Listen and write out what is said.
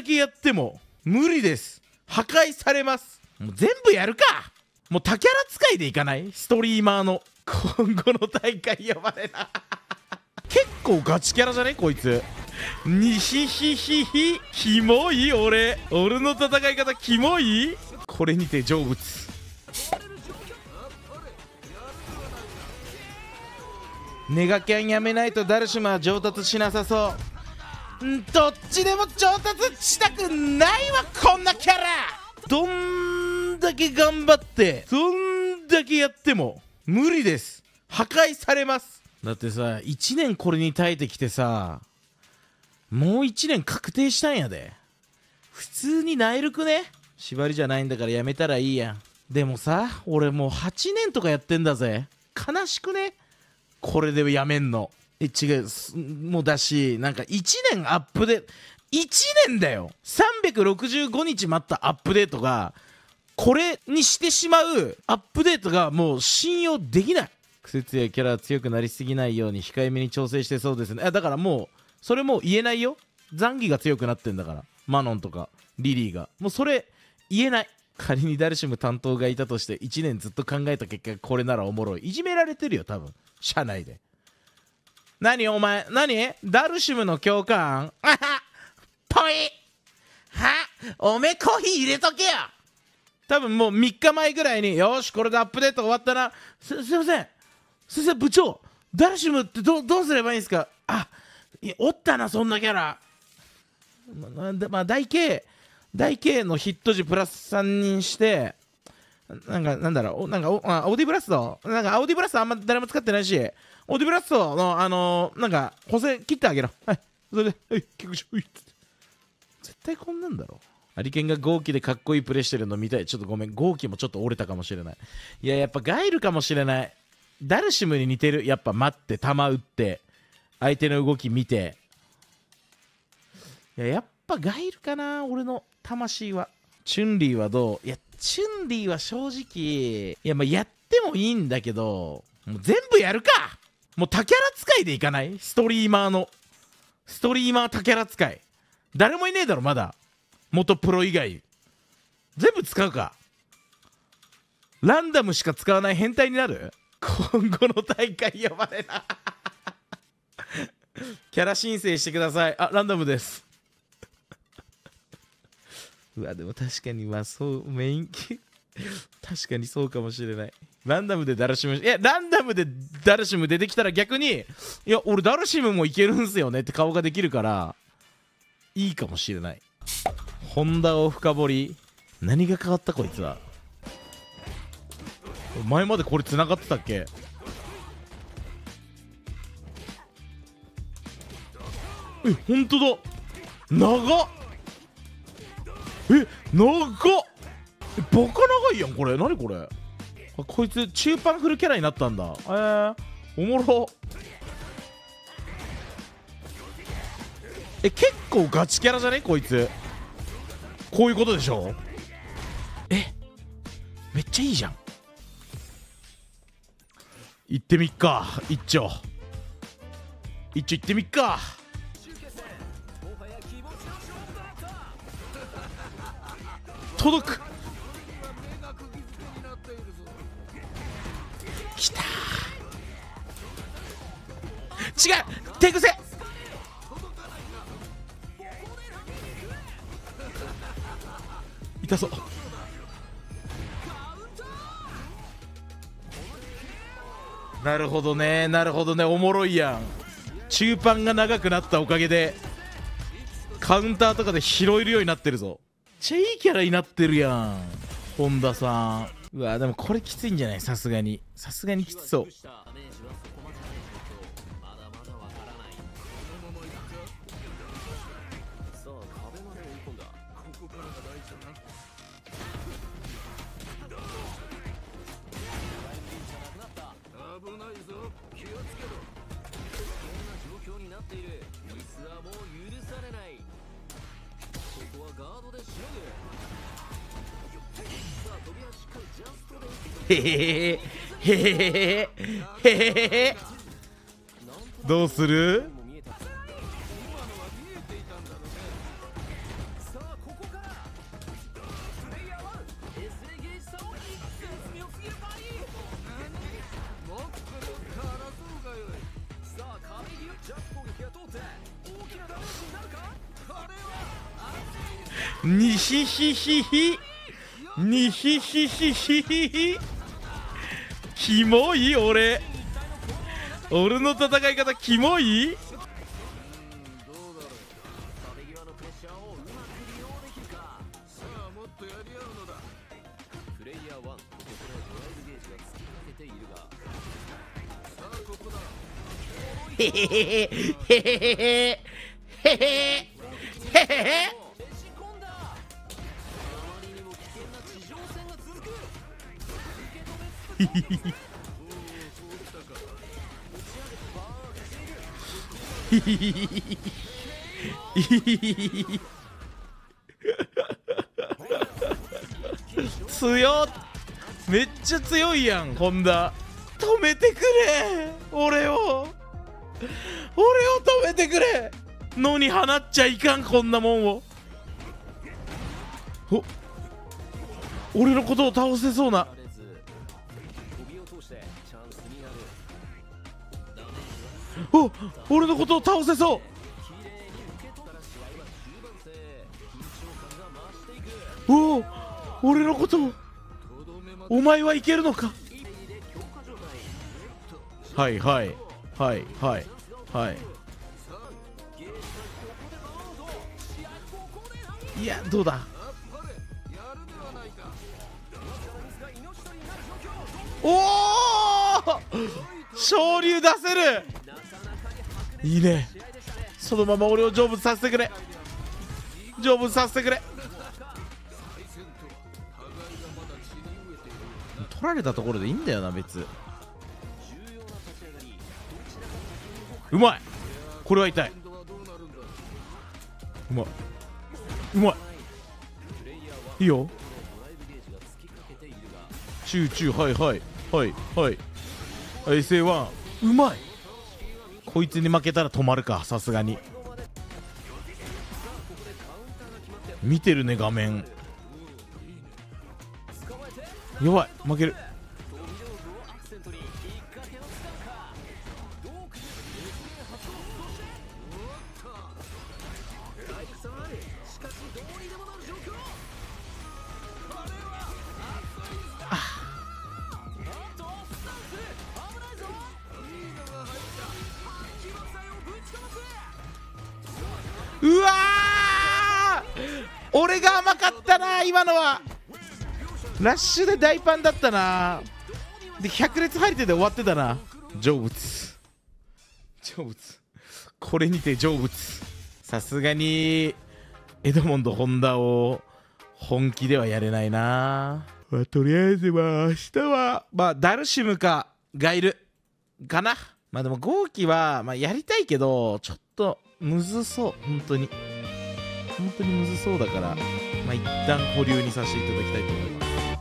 だけやっても無理です。破壊されます。もう全部やるか。もう竹キャラ使いでいかない？ストリーマーの今後の大会呼ばれな。結構ガチキャラじゃね？こいつ。にひひひひキモい？俺。俺の戦い方キモい？これにて成仏。ネガキャンやめないとダルシムは上達しなさそう。んどっちでも上達したくないわこんなキャラ。どんだけ頑張ってどんだけやっても無理です。破壊されます。だってさ1年これに耐えてきてさもう1年確定したんやで。普通にナイルくね。縛りじゃないんだからやめたらいいやん。でもさ俺もう8年とかやってんだぜ。悲しくね。これでやめんのえ違うもうだしなんか1年アップで1年だよ。365日待ったアップデートがこれにしてしまうアップデートがもう信用できない。苦節やキャラ強くなりすぎないように控えめに調整してそうですね。だからもうそれもう言えないよ。ザンギが強くなってんだから。マノンとかリリーが。もうそれ言えない。仮にダルシム担当がいたとして1年ずっと考えた結果これならおもろい。いじめられてるよ多分。社内で。何お前何？ダルシムの教官あはぽいは？おめコーヒー入れとけよ。多分もう3日前ぐらいによしこれでアップデート終わったな。すすいません。すいません部長。ダルシムってどどうすればいいんですか？あいおったなそんなキャラ。ま、まあ、大 K 大 K のヒット時プラス3人してなんかなんだろう？なんかお OD ブラスト？なんか OD ブラストあんま誰も使ってないし OD ブラストのあのー、なんか補正切ってあげろ。はい。それではい結構しょい。絶対こんなんだろありけんが豪鬼でかっこいいプレイしてるの見たい。ちょっとごめん。豪鬼もちょっと折れたかもしれない。いややっぱガイルかもしれない。ダルシムに似てる。やっぱ待って。弾打って。相手の動き見て。いややっぱガイルかな俺の魂は。チュンリーはどう？いやチュンリーは正直いやまあやってもいいんだけどもう全部やるか！もうタキャラ使いでいかない？ストリーマーの。ストリーマータキャラ使い。誰もいねえだろまだ。元プロ以外。全部使うか。ランダムしか使わない変態になる？今後の大会呼ばれな。キャラ申請してください。あランダムです。うわでも確かにまあそうメイン確かにそうかもしれない。ランダムでダルシムいやランダムでダルシム出てきたら逆にいや俺ダルシムもいけるんすよねって顔ができるからいいかもしれない。ホンダを深掘り。何が変わったこいつは。前までこれ繋がってたっけ？え本当だ。長っ。え長っ。バカ長いやんこれ。何これ。あこいつ中パンフルキャラになったんだ。えー、おもろ。え結構ガチキャラじゃね？こいつ。こういうことでしょ？えめっちゃいいじゃん。行ってみっか一丁。一丁行ってみっか。届く。きた。違う。手癖。痛そう。なるほどね。なるほどね。おもろいやん。中パンが長くなったおかげでカウンターとかで拾えるようになってるぞ。ちゃいいキャラになってるやん。本田さん。うわでもこれきついんじゃない？さすがに。さすがにきつそう。へへへへへへへどうするにひひひひにひひひひひひ。キモい俺。俺の戦い方キモい？プレイヤー1ここでドライブゲージが突きかけているがさあここだへへへへへへへへへ強っ。めっちゃ強いやんホンダ。止めてくれ俺を。俺を止めてくれ。のに放っちゃいかんこんなもんを。お俺のことを倒せそうな。お俺のことを倒せそう。おお俺のことをお前はいけるのか。はいはいはいはいはい。いやどうだ？おお昇竜出せる！いいね。そのまま俺を成仏させてくれ。成仏させてくれ。取られたところでいいんだよな別。うまい。これは痛い。うまい。うまい。いいよ。チューチューはいはい。はいはい。SA1 うまい。こいつに負けたら止まるかさすがに。見てるね画面。弱い負ける。うわー俺が甘かったな今のは。ラッシュで大パンだったな。で百列入ってで終わってたな。成仏。成仏。これにて成仏。さすがにエドモンド・ホンダを本気ではやれないな、まあ、とりあえずは明日は。まあダルシムかガイルかな。まあでも豪輝は、まあ、やりたいけどちょっとむずそう本当に。本当にむずそうだからまあ一旦保留にさせていただきたいと思います。